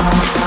Bye.